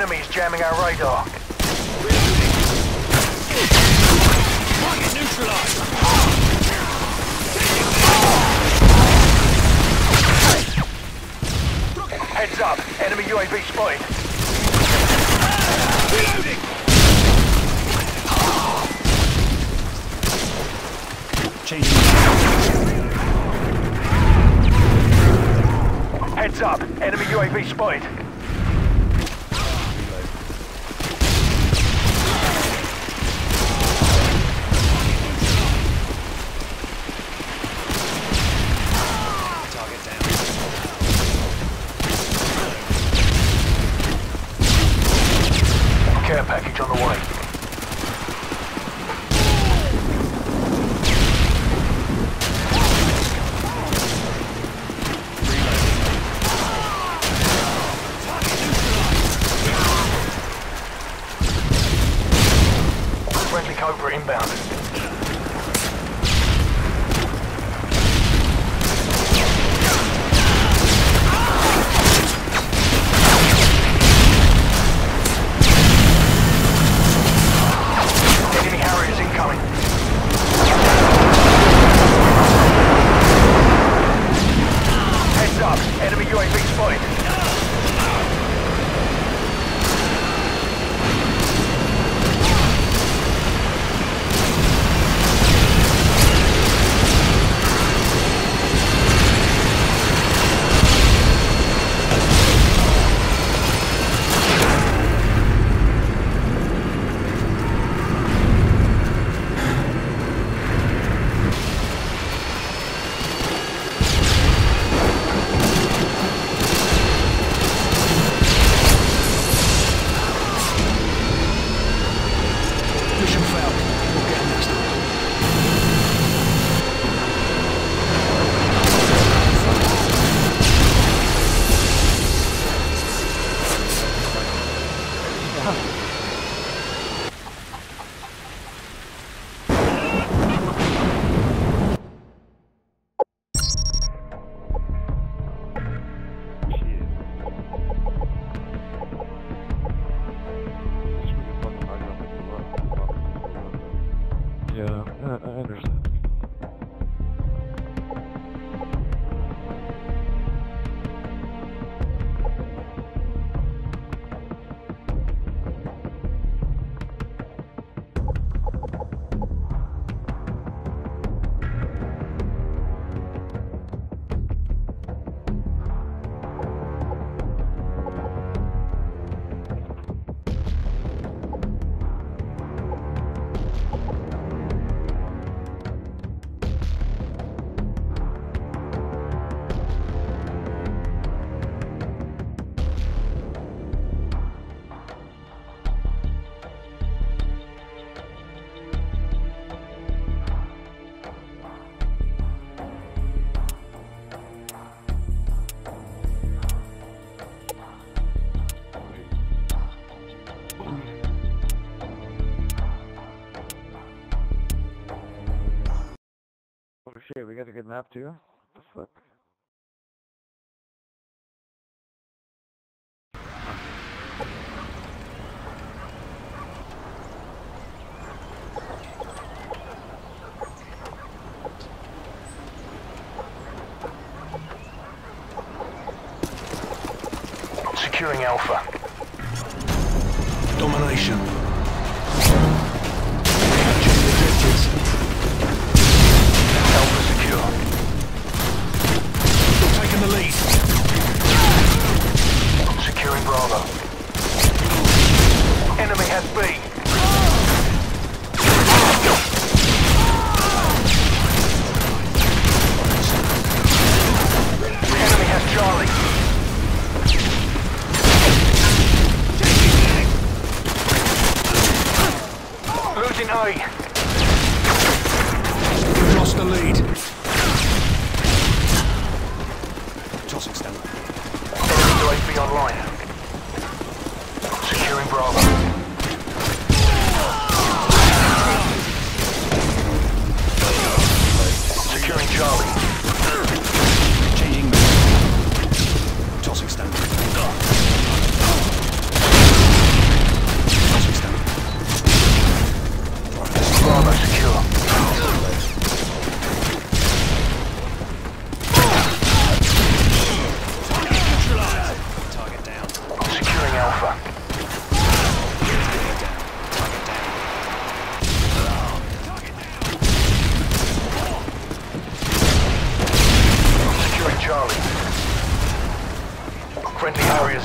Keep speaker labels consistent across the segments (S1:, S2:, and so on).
S1: Enemy's jamming our radar. Heads up, enemy UAV spotted. Reloading. Heads up, enemy UAV spotted.
S2: Map too? What the fuck?
S1: Securing Alpha.
S3: Domination. Capturing objectives.
S1: Alpha secure.
S3: Taking the lead.
S1: Securing Bravo. Enemy has B. Enemy has Charlie. Losing A.
S3: We've lost the lead.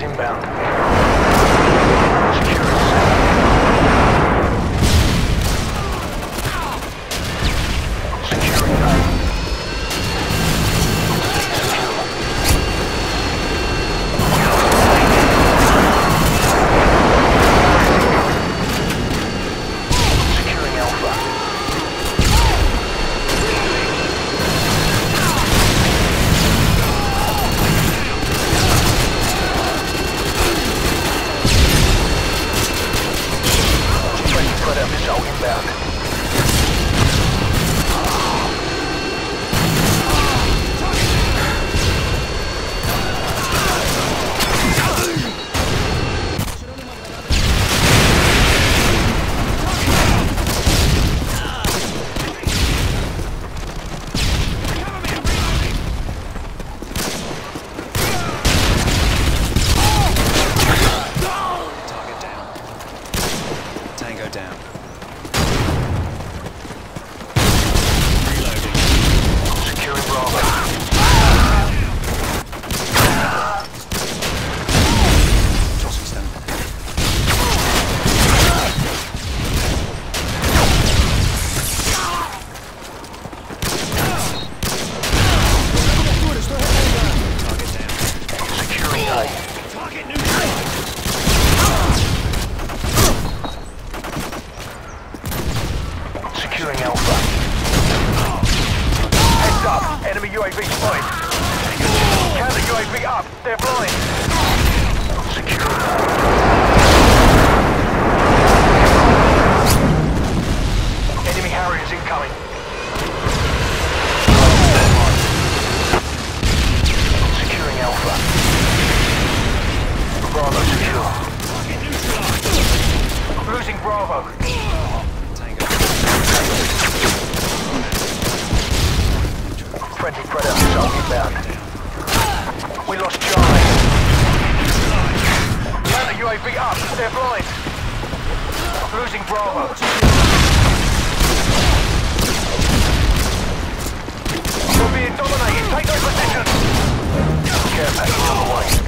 S1: Inbound. Missile inbound. Bravo secure. Losing Bravo. Friendly Predator missile inbound. We lost Charlie. Counter UAV up. They're blind. Losing Bravo. We're being dominated. Take those positions. Care package on the way.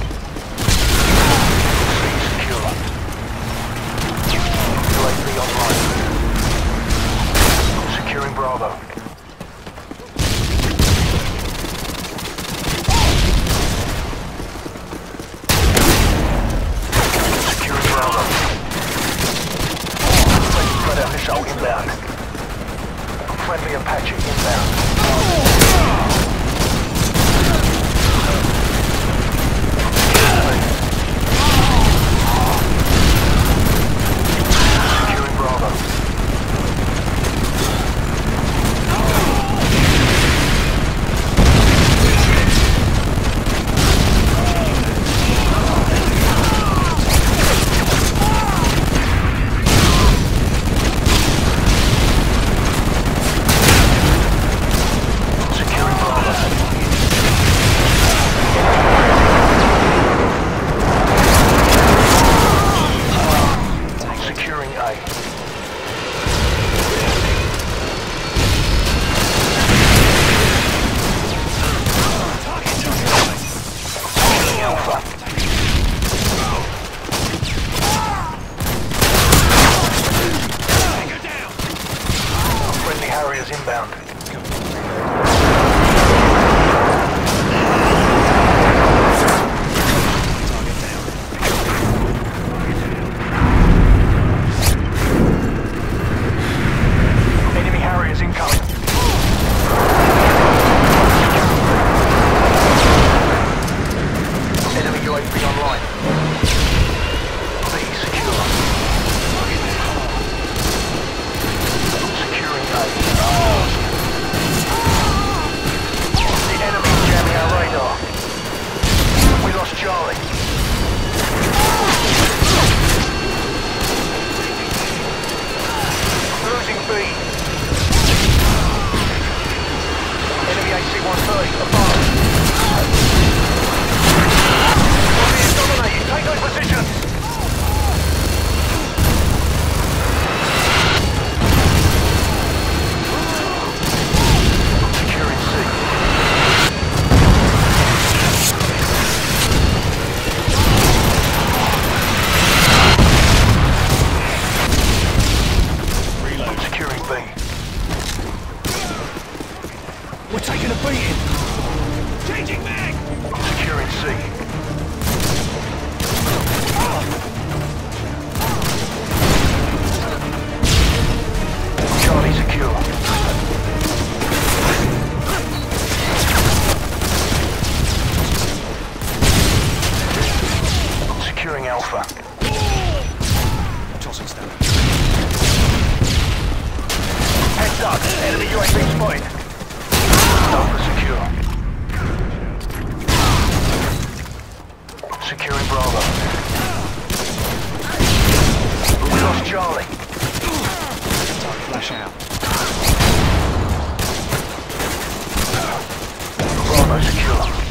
S1: Bravo secure.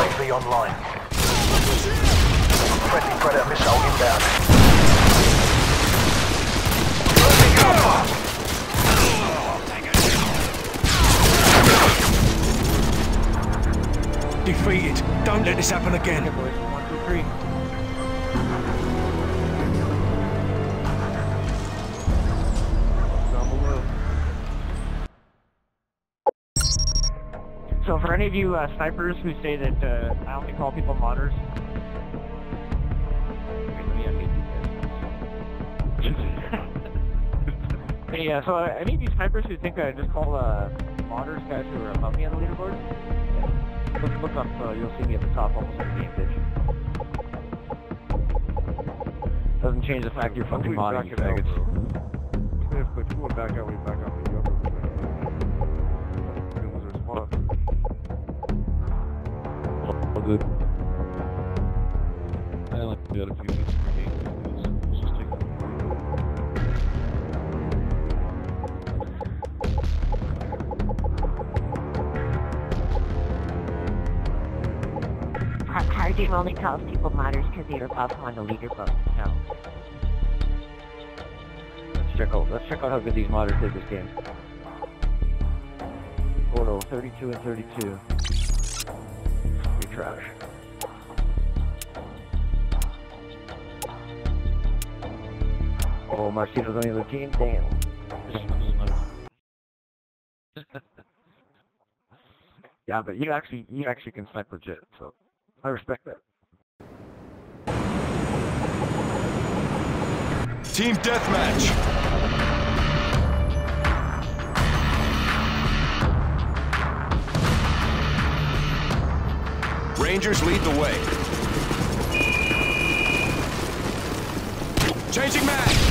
S1: UAV online. Friendly Predator missile inbound.
S3: Defeated. Don't let this happen again.
S2: So for any of you uh, snipers who say that uh, I only call people modders, wait, let me unmute these guys. hey, uh, so uh, any of you snipers who think I just call uh, modders guys who are above me on the leaderboard, look, look up. Uh, you'll see me at the top, almost every game pitch. Doesn't change the fact you're fucking modding, you faggots.
S4: If went back out, we back out
S5: got a few minutes per game. Let's, let's just take it.
S6: Har- Harding only calls people modders because they're above him on the leaderboard. No.
S2: Let's check out. Let's check out how good these modders did this game. Photo 32 and 32. Pretty trash. Oh, Marcino's on the other team. Damn. yeah, but you actually you actually can snipe legit, so I respect that.
S3: Team deathmatch. Rangers lead the way. Changing mag.